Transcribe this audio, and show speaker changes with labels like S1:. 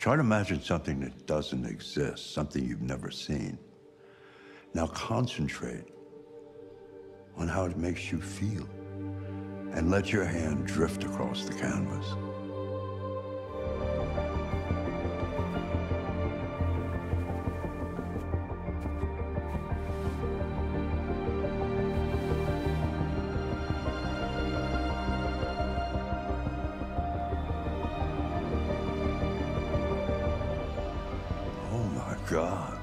S1: Try to imagine something that doesn't exist, something you've never seen. Now concentrate on how it makes you feel and let your hand drift across the canvas. God.